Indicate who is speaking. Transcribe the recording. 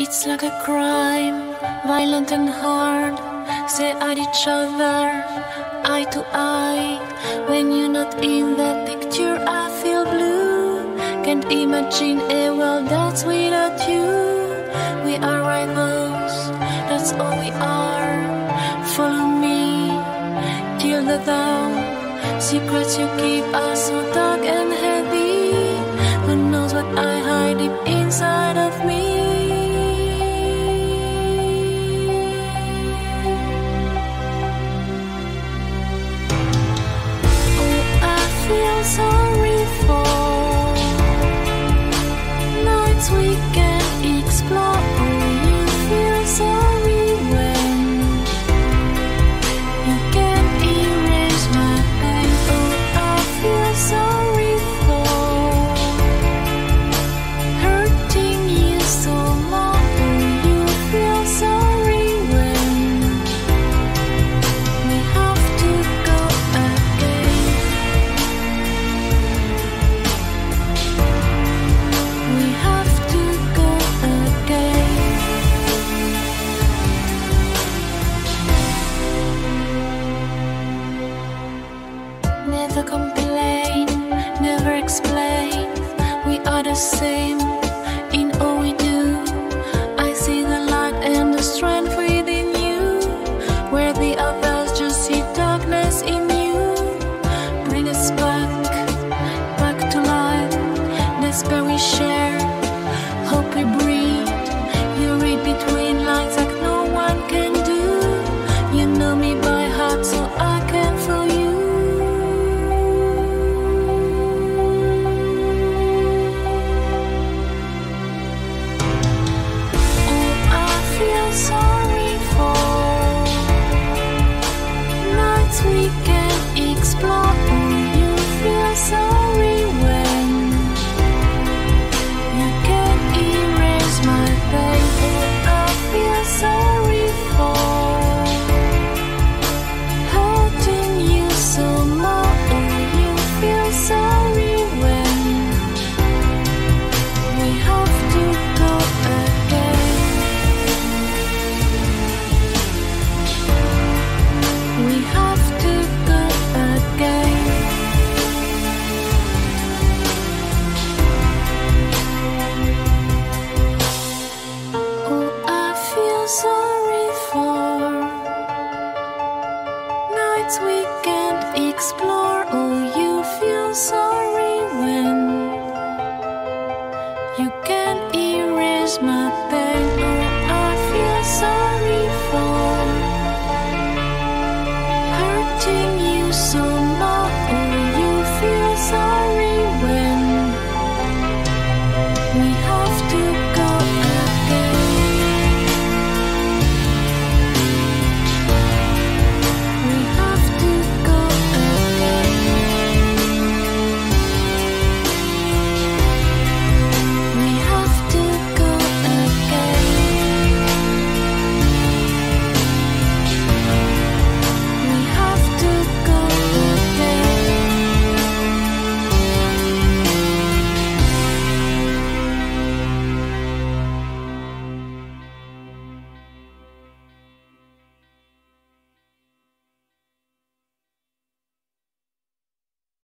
Speaker 1: It's like a crime, violent and hard. Stare at each other, eye to eye. When you're not in that picture, I feel blue. Can't imagine a world that's without you. We are rivals, that's all we are. Follow me till the dawn. Secrets you keep are so dark and heavy. Who knows what I hide deep inside of me? Sorry never complain, never explain. We are the same in all we do. I see the light and the strength within you, where the others just see darkness in you. Bring us back.